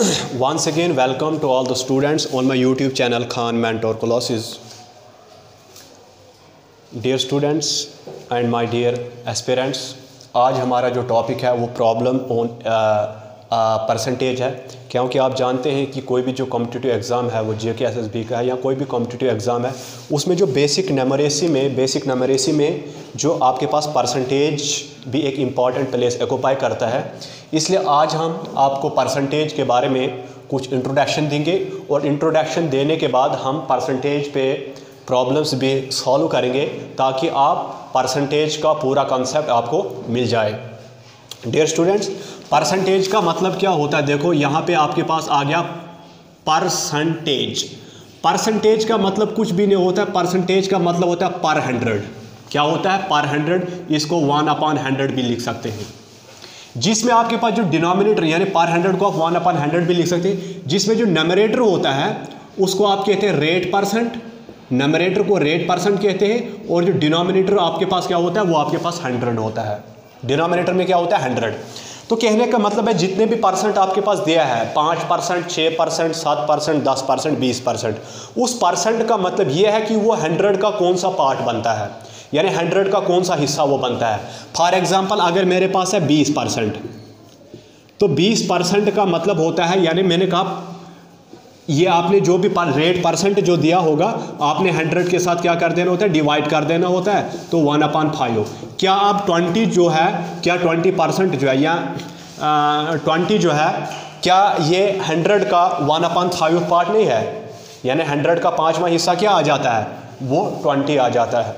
Once again welcome to all the students on my YouTube channel Khan mentor classes dear students and my dear aspirants आज हमारा जो topic है वो problem on percentage है, क्योंकि आप जानते हैं कि कोई भी जो कॉम्पिटिटिव एग्ज़ाम है, वो J K S S B का है या कोई भी कॉम्पिटिटिव एग्ज़ाम है, उसमें जो बेसिक नमरेसी में बेसिक नमरेसी में जो आपके पास परसेंटेज भी एक इंपॉर्टेंट प्लेस एक्ोपाई करता है, इसलिए आज हम आपको परसेंटेज के बारे में कुछ इंट्रोडक्शन देंगे और इंट्रोडक्शन देने के बाद हम परसेंटेज पे प्रॉब्लम्स भी सॉल्व करेंगे ताकि आप परसेंटेज का पूरा कॉन्सेप्ट आपको मिल जाए। डियर स्टूडेंट्स परसेंटेज का मतलब क्या होता है? देखो, यहाँ पे आपके पास आ गया परसेंटेज परसेंटेज का मतलब कुछ भी नहीं होता है परसेंटेज का मतलब होता है पर हंड्रेड क्या होता है? पर हंड्रेड इसको वन अपॉन हंड्रेड भी लिख सकते हैं। जिसमें आपके पास जो डिनोमिनेटर यानी पर हंड्रेड को आप वन अपॉन हंड्रेड भी लिख सकते हैं। जिसमें जो नमरेटर होता है, उसको आप कहते हैं रेट परसेंट नमरेटर को रेट परसेंट कहते हैं, और जो डिनोमिनेटर आपके पास क्या होता है? वो आपके पास हंड्रेड होता है। डिनोमिनेटर में क्या होता है? हंड्रेड। तो कहने का मतलब है, जितने भी परसेंट आपके पास दिया है, पाँच परसेंट छः परसेंट, सात परसेंट, दस परसेंट, बीस परसेंट, उस परसेंट का मतलब ये है कि वो हंड्रेड का कौन सा पार्ट बनता है? यानी हंड्रेड का कौन सा हिस्सा वो बनता है? फॉर एग्ज़ाम्पल अगर मेरे पास है बीस परसेंट तो बीस परसेंट का मतलब होता है, यानी मैंने कहा ये आपने जो भी पर, रेट परसेंट जो दिया होगा आपने हंड्रेड के साथ क्या कर देना होता है? डिवाइड कर देना होता है तो वन अपान फाइव क्या आप ट्वेंटी जो है क्या ट्वेंटी परसेंट जो है या ट्वेंटी जो है क्या ये हंड्रेड का वन अपान फाइव पार्ट नहीं है? यानी हंड्रेड का पाँचवा हिस्सा क्या आ जाता है? वो ट्वेंटी आ जाता है।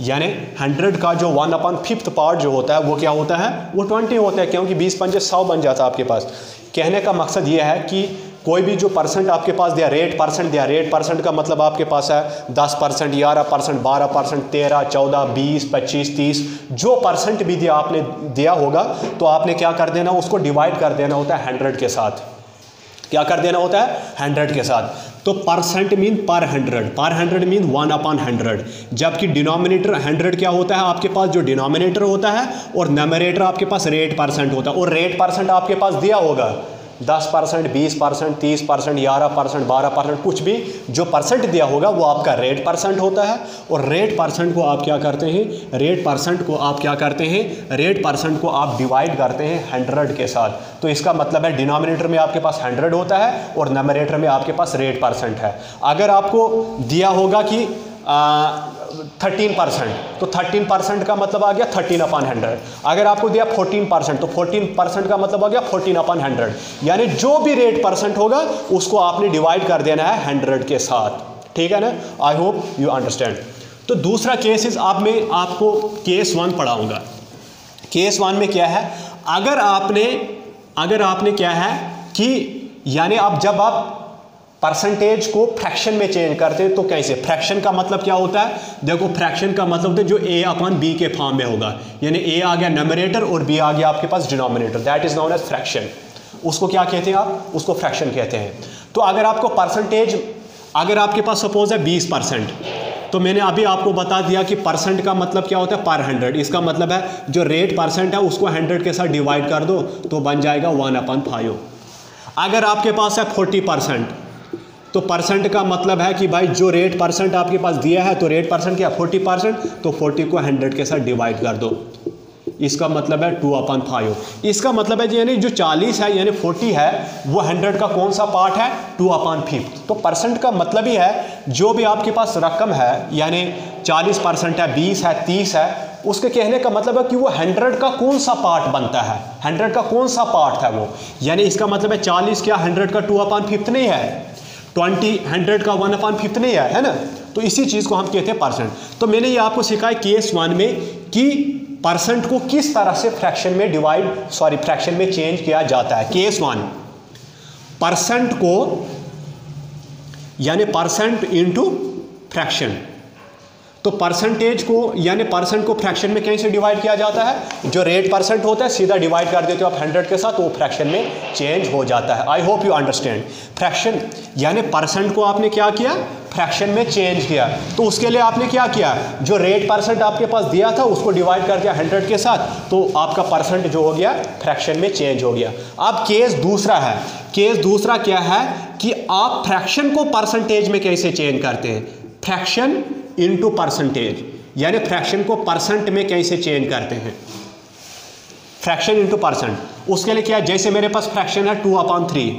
यानी हंड्रेड का जो वन अपन फिफ्थ पार्ट जो होता है वो क्या होता है? वो ट्वेंटी होता है क्योंकि बीस पंजे सौ बन जाता है आपके पास। कहने का मकसद ये है कि कोई भी जो परसेंट आपके पास दिया रेट परसेंट दिया रेट परसेंट का मतलब आपके पास है। दस परसेंट, ग्यारह परसेंट, बारह परसेंट, तेरह, चौदह, बीस, पच्चीस, तीस, जो परसेंट भी दिया आपने, दिया होगा तो आपने क्या कर देना, उसको डिवाइड कर देना होता है हंड्रेड के साथ। क्या कर देना होता है? हंड्रेड के साथ। तो percent mean per hundred per hundred mean one upon hundred जबकि डिनोमिनेटर हंड्रेड क्या होता है? आपके पास जो डिनोमिनेटर होता है, और नमरेटर आपके पास रेट परसेंट होता है। और रेट परसेंट आपके पास दिया होगा। दस परसेंट, बीस परसेंट, तीस परसेंट, ग्यारह परसेंट, बारह परसेंट, कुछ भी जो परसेंट दिया होगा वो आपका रेट परसेंट होता है। और रेट परसेंट को आप क्या करते हैं? रेट परसेंट को आप क्या करते हैं? रेट परसेंट को आप डिवाइड करते हैं हंड्रेड के साथ। तो इसका मतलब है डिनोमिनेटर में आपके पास हंड्रेड होता है और नमरेटर में आपके पास रेट परसेंट है। अगर आपको दिया होगा कि थर्टीन परसेंट तो थर्टीन परसेंट का मतलब आ गया थर्टीन अपॉन हंड्रेड अगर आपको दिया फोर्टीन परसेंट तो फोर्टीन परसेंट का मतलब आ गया फोर्टीन अपॉन हंड्रेड यानी जो भी रेट परसेंट होगा, उसको आपने डिवाइड कर देना है हंड्रेड के साथ. ठीक है ना? आई होप यू अंडरस्टैंड तो दूसरा केस इस आप में, आपको केस वन पढ़ाऊँगा. केस वन में क्या है? अगर आपने अगर आपने क्या है कि, यानी आप जब आप परसेंटेज को फ्रैक्शन में चेंज करते हैं तो कैसे? फ्रैक्शन का मतलब क्या होता है? देखो, फ्रैक्शन का मतलब होता है जो ए अपन बी के फॉर्म में होगा, यानी ए आ गया नमरेटर और बी आ गया आपके पास denominator that is known as fraction उसको क्या कहते हैं आप? उसको फ्रैक्शन कहते हैं। तो अगर आपको परसेंटेज अगर आपके पास सपोज़ है बीस परसेंट तो मैंने अभी आपको बता दिया कि परसेंट का मतलब क्या होता है? पर हंड्रेड इसका मतलब है, जो रेट परसेंट है, उसको हंड्रेड के साथ डिवाइड कर दो तो बन जाएगा वन अपन फाइव अगर आपके पास है फोर्टी परसेंट तो परसेंट का मतलब है कि भाई जो रेट परसेंट आपके पास दिया है तो रेट परसेंट क्या? फोर्टी परसेंट तो फोर्टी को हंड्रेड के साथ डिवाइड कर दो। इसका मतलब है टू अपन फाइव इसका मतलब है यानी जो चालीस है, यानी फोर्टी है, वो हंड्रेड का कौन सा पार्ट है? टू अपन फिफ्थ तो परसेंट का मतलब ही है, जो भी आपके पास रकम है, यानी चालीस परसेंट है, बीस है, तीस है, उसके कहने का मतलब है कि वो हंड्रेड का कौन सा पार्ट बनता है? हंड्रेड का कौन सा पार्ट है वो? यानी इसका मतलब है चालीस क्या? हंड्रेड का टू अपन फिफ्थ नहीं है। ट्वेंटी हंड्रेड का वन अपॉन फिफ्थ नहीं आया, है ना? तो इसी चीज़ को हम कहते हैं परसेंट तो मैंने ये आपको सिखाया केस वन में कि परसेंट को किस तरह से फ्रैक्शन में डिवाइड सॉरी फ्रैक्शन में चेंज किया जाता है। केस वन परसेंट को, यानी परसेंट इंटू फ्रैक्शन तो परसेंटेज को, यानी परसेंट को फ्रैक्शन में कैसे डिवाइड किया जाता है? जो रेट परसेंट होता है, सीधा डिवाइड कर देते हो आप हंड्रेड के साथ तो वो फ्रैक्शन में चेंज हो जाता है। I hope you understand fraction यानी परसेंट को आपने क्या किया? फ्रैक्शन में चेंज किया। तो उसके लिए आपने क्या किया? जो रेट परसेंट आपके पास दिया था, उसको डिवाइड कर दिया हंड्रेड के साथ तो आपका परसेंट जो हो गया फ्रैक्शन में चेंज हो गया। अब केस दूसरा है। केस दूसरा क्या है? कि आप फ्रैक्शन को परसेंटेज में कैसे चेंज करते हैं? फ्रैक्शन इनटू परसेंटेज यानी फ्रैक्शन को परसेंट में कैसे चेंज करते हैं। फ्रैक्शन इनटू परसेंट उसके लिए क्या, जैसे मेरे पास फ्रैक्शन है टू अपॉन थ्री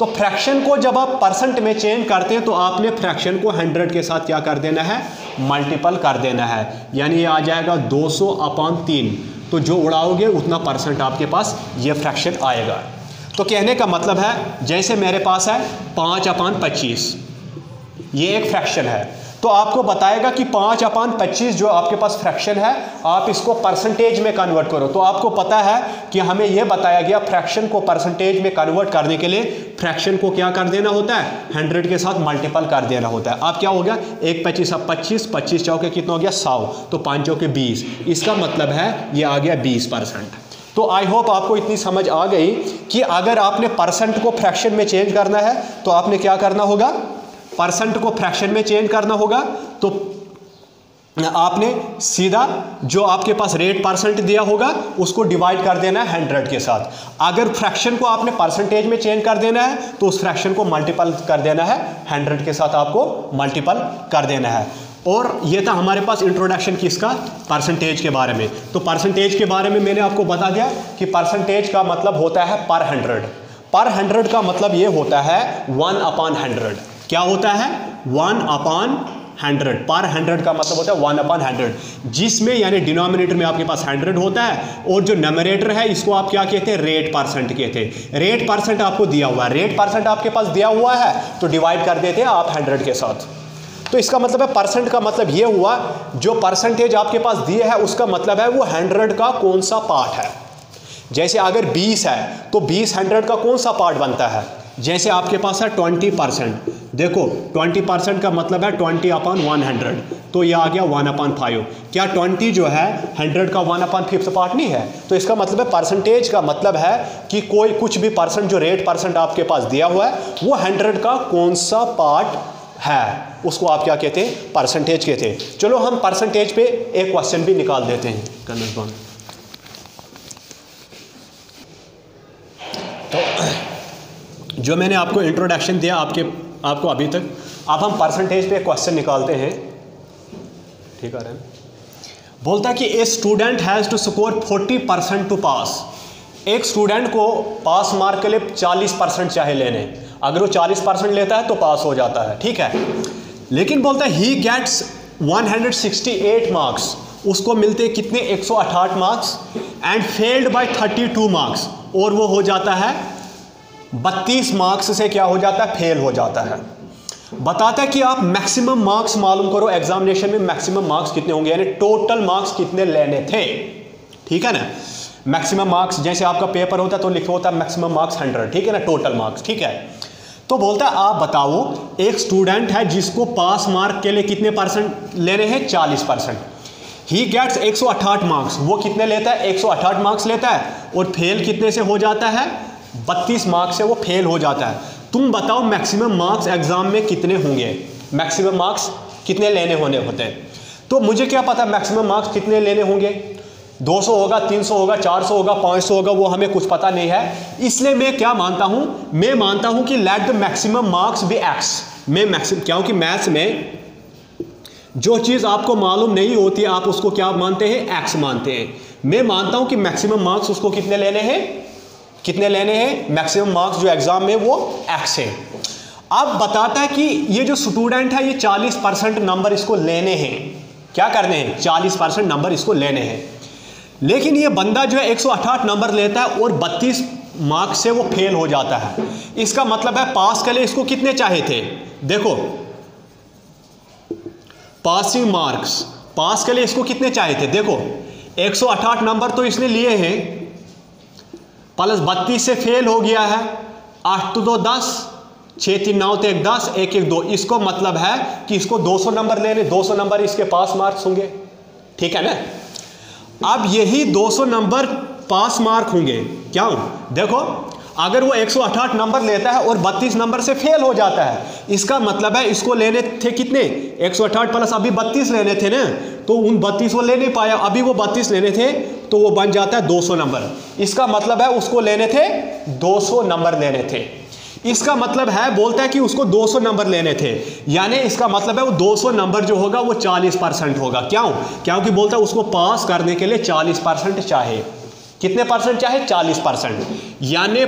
तो फ्रैक्शन को जब आप परसेंट में चेंज करते हैं तो आपने फ्रैक्शन को हंड्रेड के साथ क्या कर देना है? मल्टीपल कर देना है। यानी ये आ जाएगा दो सौ अपॉन तीन तो जो उड़ाओगे, उतना परसेंट आपके पास ये फ्रैक्शन आएगा। तो कहने का मतलब है, जैसे मेरे पास है पाँच अपान पच्चीस। ये एक फ्रैक्शन है। तो आपको बताएगा कि पाँच अपान पच्चीस जो आपके पास फ्रैक्शन है, आप इसको परसेंटेज में कन्वर्ट करो। तो आपको पता है कि हमें यह बताया गया फ्रैक्शन को परसेंटेज में कन्वर्ट करने के लिए फ्रैक्शन को क्या कर देना होता है? हंड्रेड के साथ मल्टीपल कर देना होता है। अब क्या हो गया? एक पच्चीस, अब पच्चीस पच्चीस चौके कितना हो गया? सौ। तो पाँच चौके बीस। इसका मतलब है ये आ गया बीस परसेंट तो आई होप आपको इतनी समझ आ गई कि अगर आपने परसेंट को फ्रैक्शन में चेंज करना है तो आपने क्या करना होगा? परसेंट को फ्रैक्शन में चेंज करना होगा तो आपने सीधा जो आपके पास रेट परसेंट दिया होगा, उसको डिवाइड कर देना है हंड्रेड के साथ। अगर फ्रैक्शन को आपने परसेंटेज में चेंज कर देना है तो उस फ्रैक्शन को मल्टीपल कर देना है, हंड्रेड के साथ आपको मल्टीपल कर देना है। और ये था हमारे पास इंट्रोडक्शन किसका परसेंटेज के बारे में। तो परसेंटेज के बारे में मैंने आपको बता दिया कि परसेंटेज का मतलब होता है पर हंड्रेड। पर हंड्रेड का मतलब ये होता है वन अपॉन हंड्रेड। क्या होता है? One upon hundred per hundred का मतलब होता है वन अपॉन हंड्रेड जिसमें यानी डिनोमिनेटर में आपके पास हंड्रेड होता है और जो नमरेटर है, इसको आप क्या कहते हैं? रेट परसेंट कहते हैं। रेट परसेंट आपको दिया हुआ है। रेट परसेंट आपके पास दिया हुआ है तो डिवाइड कर देते हैं आप हंड्रेड के साथ। तो इसका मतलब है परसेंट का मतलब ये हुआ, जो परसेंटेज आपके पास दिए है, उसका मतलब है वो हंड्रेड का कौन सा पार्ट है? जैसे अगर बीस है तो बीस हंड्रेड का कौन सा पार्ट बनता है? जैसे आपके पास है ट्वेंटी परसेंट। देखो ट्वेंटी परसेंट का मतलब है ट्वेंटी अपॉन वन हंड्रेड। तो ये आ गया वन अपॉन फाइव। क्या ट्वेंटी जो है हंड्रेड का वन अपॉन फिफ्थ पार्ट नहीं है? तो इसका मतलब है परसेंटेज का मतलब है कि कोई कुछ भी परसेंट जो रेट परसेंट आपके पास दिया हुआ है वो हंड्रेड का कौन सा पार्ट है? उसको आप क्या कहते हैं? परसेंटेज कहते हैं। चलो हम परसेंटेज पे एक क्वेश्चन भी निकाल देते हैं। कन्नस तो जो मैंने आपको इंट्रोडक्शन दिया, आपके, आपको अभी तक अब हम परसेंटेज पे क्वेश्चन निकालते हैं। ठीक है? बोलता है कि a student has to score 40 percent to pass एक स्टूडेंट को पास मार्क के लिए 40 परसेंट चाहे लेने। अगर वो 40 परसेंट लेता है तो पास हो जाता है। ठीक है? लेकिन बोलता है ही गेट्स 168 मार्क्स उसको मिलते कितने? 168 marks and failed by 32 marks और वो हो जाता है बत्तीस मार्क्स से क्या हो जाता है? फेल हो जाता है। बताता है कि आप मैक्सिमम मार्क्स मालूम करो एग्जामिनेशन में मैक्सिमम मार्क्स कितने होंगे, यानी टोटल मार्क्स कितने लेने थे। ठीक है ना? मैक्सिमम मार्क्स जैसे आपका पेपर होता है तो लिखा होता है मैक्सिमम मार्क्स हंड्रेड ठीक है ना? टोटल मार्क्स ठीक है? तो बोलता है, आप बताओ, एक स्टूडेंट है जिसको पास मार्क के लिए कितने परसेंट लेने हैं? चालीस परसेंट ही गेट्स एक मार्क्स वो कितने लेता है? एक मार्क्स लेता है। और फेल कितने से हो जाता है? बत्तीस मार्क्स से वो फेल हो जाता है। तुम बताओ मैक्सिमम मार्क्स एग्ज़ाम में कितने होंगे? मैक्सिमम मार्क्स कितने लेने होने होते हैं? तो मुझे क्या पता मैक्सिमम मार्क्स कितने लेने होंगे? 200 होगा 300 होगा 400 होगा 500 होगा, वो हमें कुछ पता नहीं है। इसलिए मैं क्या मानता हूँ? मैं मानता हूँ कि let the maximum marks be x मैं मैक्सिमम क्योंकि मैथ्स में जो चीज़ आपको मालूम नहीं होती, आप उसको क्या मानते हैं? एक्स मानते हैं। मैं मानता हूँ कि मैक्सिमम मार्क्स उसको कितने लेने हैं? कितने लेने हैं? मैक्सिमम मार्क्स जो एग्ज़ाम में वो एक्स है। अब बताता है कि ये जो स्टूडेंट है, ये 40 परसेंट नंबर इसको लेने हैं। क्या करने हैं? 40 परसेंट नंबर इसको लेने हैं। लेकिन ये बंदा जो है 168 नंबर लेता है और 32 मार्क्स से वो फेल हो जाता है। इसका मतलब है पास के लिए इसको कितने चाहे थे? देखो। पासिंग मार्क्स पास के लिए इसको कितने चाहे थे? देखो। 168 नंबर तो इसने लिए हैं। प्लस बत्तीस से फेल हो गया है। आठ तो दो दस छः तीन नौ तो एक दस, एक एक दो। इसको मतलब है कि इसको 200 नंबर लेने 200 नंबर इसके पास मार्क्स होंगे। ठीक है ना? अब यही 200 नंबर पास मार्क होंगे। क्या? हूँ? देखो, अगर वो 168 नंबर लेता है और 32 नंबर से फेल हो जाता है, इसका मतलब है इसको लेने थे कितने? 168 प्लस अभी 32 लेने थे ना? तो उन 32 वो ले नहीं पाया। अभी वो 32 लेने थे तो वो बन जाता है 200 नंबर। इसका मतलब है उसको लेने थे 200 नंबर लेने थे। इसका मतलब है, बोलता है कि उसको 200 नंबर लेने थे। यानी इसका मतलब है वो 200 नंबर जो होगा, वो 40 परसेंट होगा। क्यों? क्योंकि बोलता है उसको पास करने के लिए 40 परसेंट चाहे। कितने परसेंट चाहे? 40 परसेंट। यानी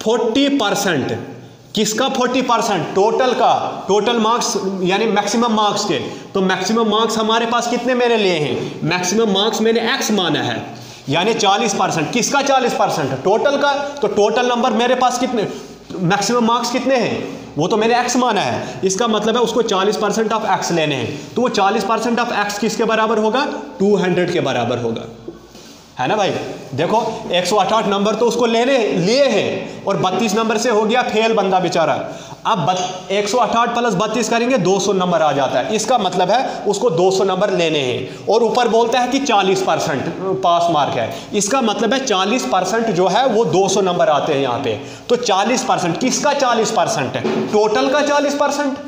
40 परसेंट। किसका 40 परसेंट? टोटल का। टोटल मार्क्स यानी मैक्सिमम मार्क्स के। तो मैक्सिमम मार्क्स हमारे पास कितने मैंने लिए हैं? मैक्सिमम मार्क्स मैंने एक्स माना है। यानी 40 परसेंट। किसका 40 परसेंट? टोटल का। तो टोटल नंबर मेरे पास कितने? मैक्सिमम मार्क्स कितने हैं? वो तो मैंने एक्स माना है। इसका मतलब है उसको 40 परसेंट ऑफ़ एक्स लेने हैं। तो वो 40 परसेंट ऑफ़ एक्स किसके बराबर होगा? 200 के बराबर होगा। है ना भाई? देखो 168 नंबर तो उसको लेने, लिए हैं और 32 नंबर से हो गया फेल बंदा बेचारा। अब 168 प्लस 32 करेंगे 200 नंबर आ जाता है। इसका मतलब है उसको 200 नंबर लेने हैं। और ऊपर बोलता है कि 40 परसेंट, पास मार्क है। इसका मतलब है 40 परसेंट जो है, वो 200 नंबर आते हैं यहाँ पे। तो 40 परसेंट, किसका 40 परसेंट टोटल का 40 परसेंट।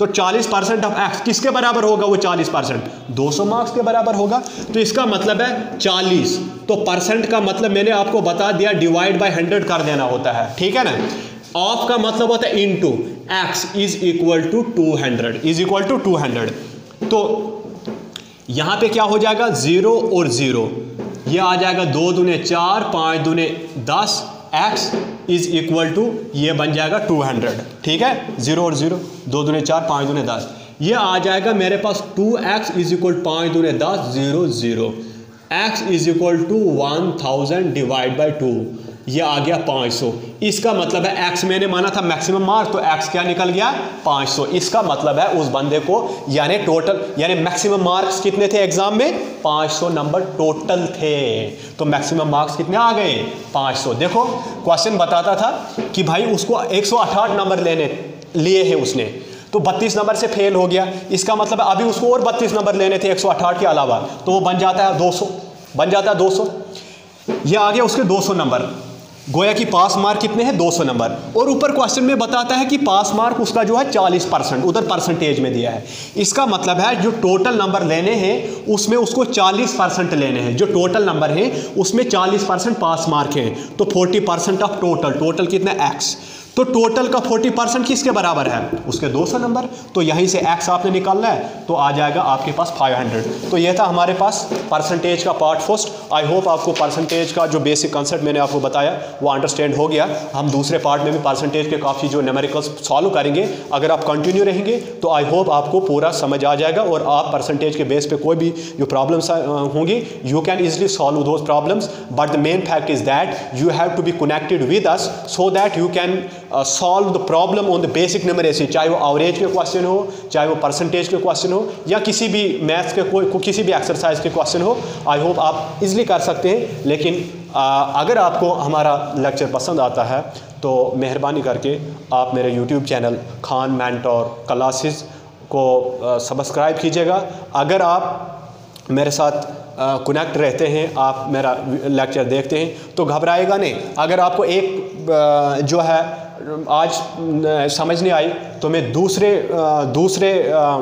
तो 40 परसेंट ऑफ़ एक्स किसके बराबर होगा वो 40 परसेंट? दो सौ मार्क्स के बराबर होगा। तो इसका मतलब है 40 तो परसेंट का मतलब मैंने आपको बता दिया डिवाइड बाय 100 कर देना होता है। ठीक है ना? ऑफ़ का मतलब होता है into x is equal to two hundred is equal to two hundred तो यहाँ पे क्या हो जाएगा? ज़ीरो और ज़ीरो ये आ जाएगा दो दुने चार, पाँच दुने दस एक्स इज़ इक्वल टू ये बन जाएगा टू हंड्रेड ठीक है? ज़ीरो और ज़ीरो दो दूने चार, पाँच दूने दस. ये आ जाएगा मेरे पास टू एक्स इज़ इक्वल पाँच दूने दस zero zero x is equal to one thousand divide by two ये आ गया 500 इसका मतलब है एक्स मैंने माना था मैक्सिमम मार्क्स तो एक्स क्या निकल गया? 500 इसका मतलब है उस बंदे को, यानी टोटल यानी मैक्सिमम मार्क्स कितने थे एग्ज़ाम में? 500 नंबर टोटल थे। तो मैक्सिमम मार्क्स कितने आ गए? 500 देखो क्वेश्चन बताता था कि भाई उसको 168 नंबर लेने, लिए हैं उसने। तो 32 नंबर से फेल हो गया। इसका मतलब अभी उसको और 32 नंबर लेने थे 168 के अलावा। तो वो बन जाता है 200 बन जाता है 200 ये आ गया उसके 200 नंबर गोया कि पास मार्क कितने हैं? 200 नंबर। और ऊपर क्वेश्चन में बताता है कि पास मार्क उसका जो है 40 परसेंट, उधर परसेंटेज में दिया है। इसका मतलब है जो टोटल नंबर लेने हैं, उसमें उसको 40 परसेंट लेने हैं। जो टोटल नंबर हैं, उसमें 40 परसेंट पास मार्क हैं। तो 40 परसेंट ऑफ़ टोटल टोटल कितना एक्स तो टोटल का 40 परसेंट किसके बराबर है? उसके 200 नंबर। तो यहीं से एक्स आपने निकालना है तो आ जाएगा आपके पास 500 तो यह था हमारे पास परसेंटेज का पार्ट फ़र्स्ट आई होप आपको परसेंटेज का जो बेसिक कंसेप्ट मैंने आपको बताया, वो अंडरस्टैंड हो गया। हम दूसरे पार्ट में भी परसेंटेज के काफ़ी जो न्यूमेरिकल्स सॉल्व करेंगे। अगर आप कंटिन्यू रहेंगे तो आई होप आपको पूरा समझ आ जाएगा और आप परसेंटेज के बेस पे कोई भी जो प्रॉब्लम्स होंगी you can easily solve those problems but the main fact is that you have to be connected with us so that you can solve the problem on the basic numeracy चाहे वो average के question हो चाहे वो percentage के question हो या किसी भी मैथ्स के कोई किसी भी एक्सरसाइज के क्वेश्चन हो आई होप आप इजली कर सकते हैं। लेकिन आ, अगर आपको हमारा लेक्चर पसंद आता है तो मेहरबानी करके आप मेरे YouTube channel Khan mentor classes को सब्सक्राइब कीजिएगा। अगर आप मेरे साथ कनेक्ट रहते हैं आप मेरा लेक्चर देखते हैं तो घबराएगा नहीं। अगर आपको एक जो है आज समझ नहीं आई तो मैं दूसरे दूसरे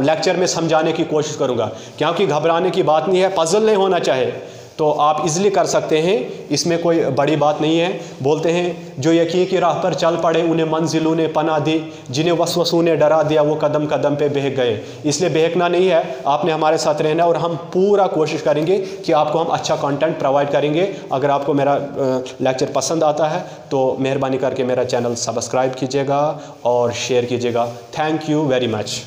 लेक्चर में समझाने की कोशिश करूँगा। क्योंकि घबराने की बात नहीं है पजल नहीं होना चाहिए। तो आप इजली कर सकते हैं, इसमें कोई बड़ी बात नहीं है। बोलते हैं, जो यकीन की राह पर चल पड़े, उन्हें मंजिलों ने पना दी, जिन्हें वसवसों ने डरा दिया, वो कदम कदम पे बहक गए। इसलिए बहकना नहीं है, आपने हमारे साथ रहना है और हम पूरा कोशिश करेंगे कि आपको हम अच्छा कंटेंट प्रोवाइड करेंगे। अगर आपको मेरा लेक्चर पसंद आता है तो मेहरबानी करके मेरा चैनल सब्सक्राइब कीजिएगा और शेयर कीजिएगा। Thank you very much